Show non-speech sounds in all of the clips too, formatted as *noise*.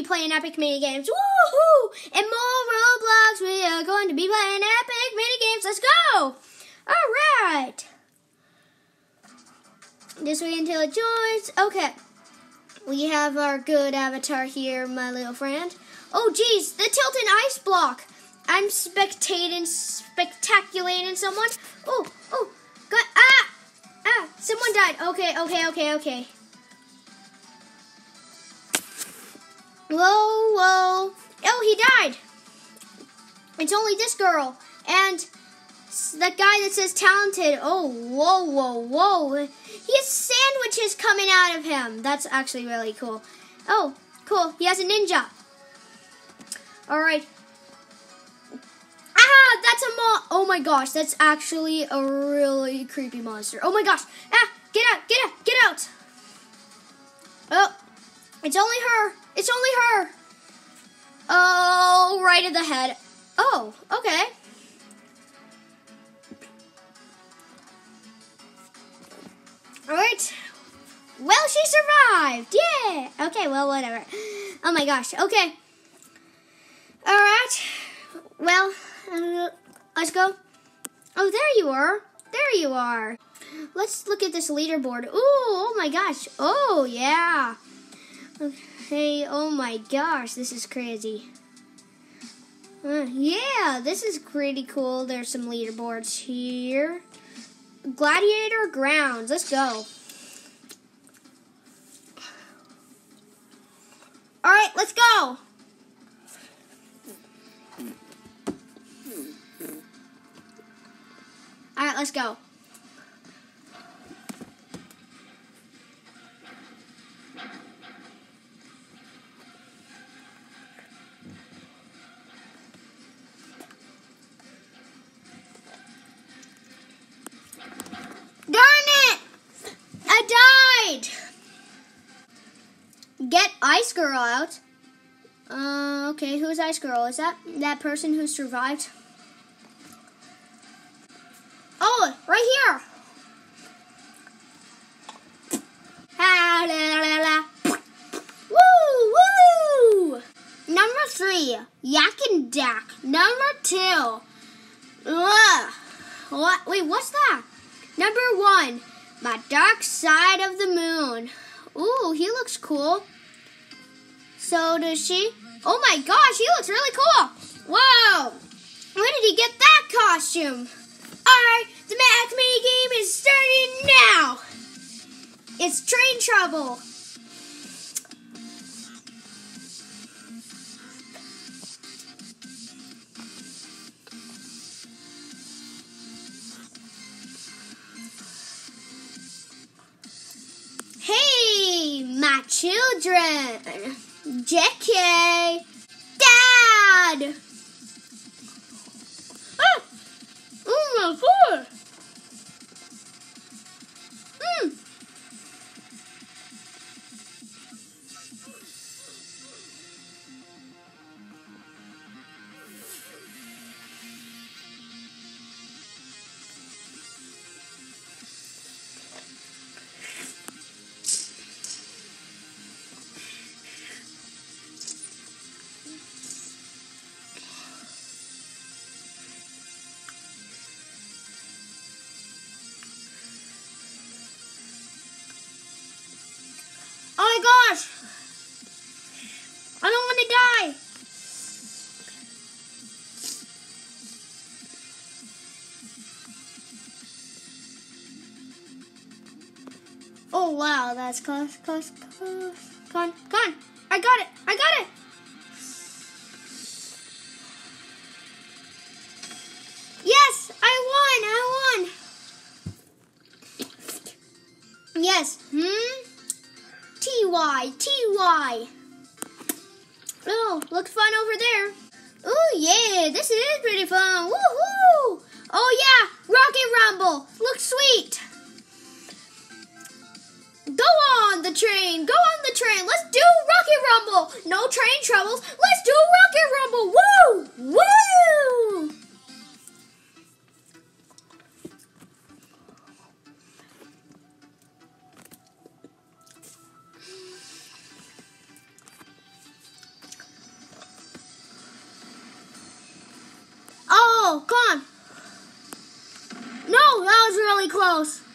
be playing epic mini games. Woohoo! And more Roblox. We are going to be playing epic mini games. Let's go! All right. This way until it joins. Okay. We have our good avatar here, my little friend. Oh, geez, the Tilton ice block. I'm spectating, spectaculating someone. Oh, oh, got, ah, ah, someone died. Okay, okay, okay, okay. Whoa, whoa. Oh, he died. It's only this girl. And that guy that says talented. Oh, whoa, whoa, whoa. He has sandwiches coming out of him. That's actually really cool. Oh, cool. He has a ninja. All right. Ah, that's a mo. Oh my gosh, that's actually a really creepy monster. Oh my gosh. Ah, get out, get out, get out. Oh, it's only her. It's only her. Oh, right in the head. Oh, okay. All right. Well, she survived. Yeah. Okay, well, whatever. Oh my gosh. Okay. All right. Well, uh, let's go. Oh, there you are. There you are. Let's look at this leaderboard. Ooh, oh my gosh. Oh, yeah. Hey, oh my gosh, this is crazy. Uh, yeah, this is pretty cool. There's some leaderboards here. Gladiator Grounds. Let's go. All right, let's go. All right, let's go. Girl out. Uh, okay, who's Ice Girl? Is that that person who survived? Oh, right here. Ah, la, la, la. Woo, woo. Number three, Yak and Dak. Number two, ugh. What? Wait, what's that? Number one, My Dark Side of the Moon. Ooh, he looks cool. So does she? Oh my gosh, he looks really cool. Whoa! Where did he get that costume? Alright, the math mini game is starting now. It's train trouble. Hey, my children. JK. Dad. Gosh! I don't want to die! Oh wow, that's close, close, close. Come on! I got it! I got it! Yes! I won! I won! Yes. Hmm? T-Y, T-Y. Oh, looks fun over there. Oh, yeah, this is pretty fun. Woohoo! Oh, yeah, Rocket Rumble. Looks sweet. Go on the train. Go on the train. Let's do Rocket Rumble. No train troubles. Let's do Rocket Rumble. Woo! Woo! Really close.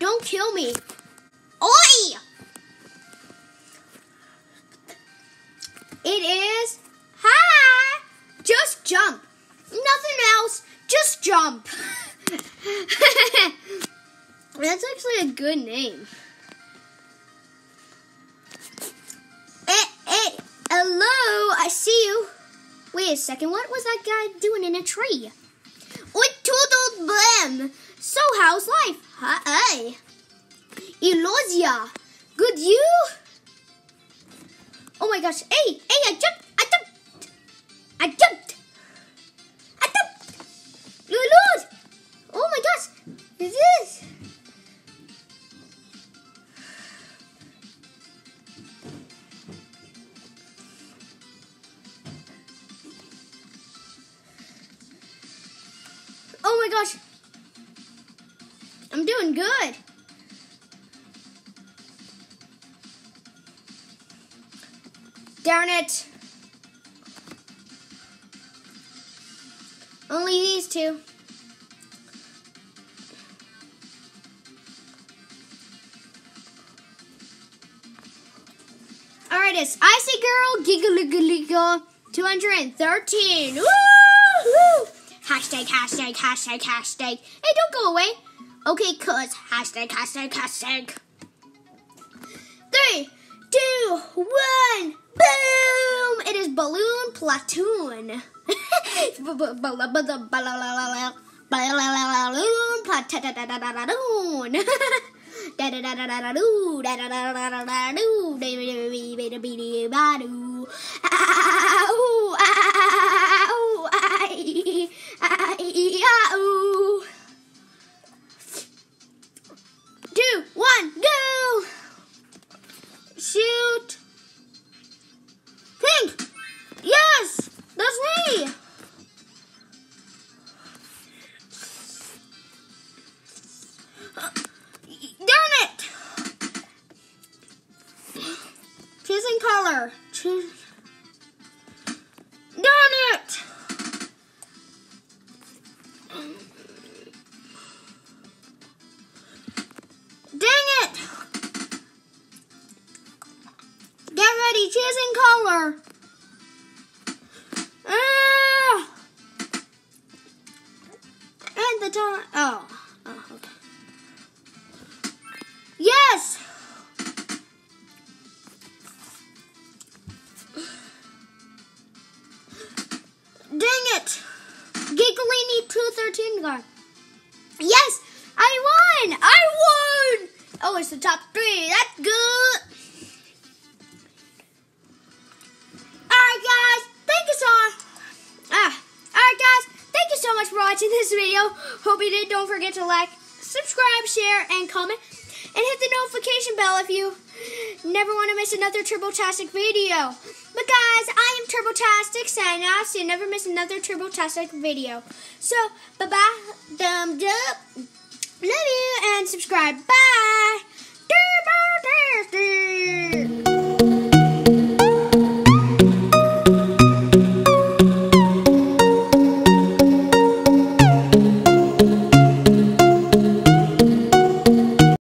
Don't kill me. Oi! It is. Hi! Just jump. Nothing else. Just jump. *laughs* That's actually a good name. Hey, hey, hello, I see you. Wait a second, what was that guy doing in a tree? Oi, toodle blim. So how's life? Hi. Elosia. Good you? Oh my gosh. Hey, hey, I jumped. I jumped. I jumped. I jumped. Lulus. Oh my gosh. This Is? Oh my gosh. I'm doing good. Darn it. Only these two. Alright, it's Icy Girl Giga 213. Woo! Woo! Hashtag, hashtag, hashtag, hashtag. Hey, don't go away. Okay, cuz. Hashtag, hashtag, hashtag. Three, two, one, boom! It is Balloon Platoon. Balloon Platoon. Color. Choose. Darn it! Dang it! Get ready, choosing color. Ah! And the time. Oh. Oh, 213 guard. Yes! I won! I won! Oh, it's the top three. That's good. Alright, guys. Thank you so Ah. Alright, guys. Thank you so much for watching this video. Hope you did. Don't forget to like, subscribe, share, and comment. And hit the notification bell if you never want to miss another TurboTastic video. But guys, I am TurboTastic signing off, so you never miss another TurboTastic video. So, bye-bye, thumbs up, love you, and subscribe. Bye!